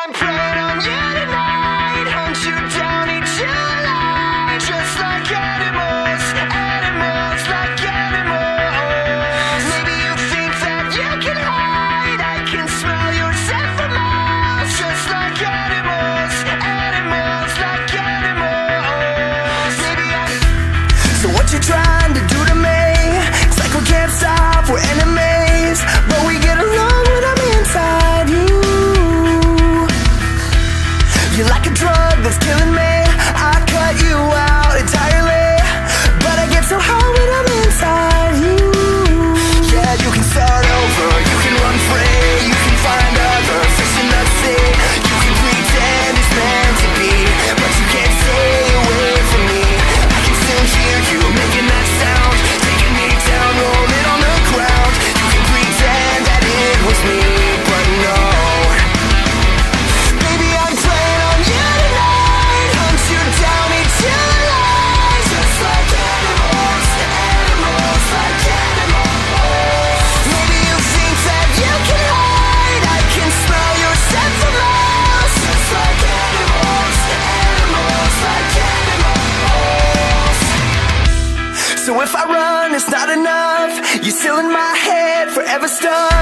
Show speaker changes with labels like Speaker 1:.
Speaker 1: I'm praying still in my head, forever stuck.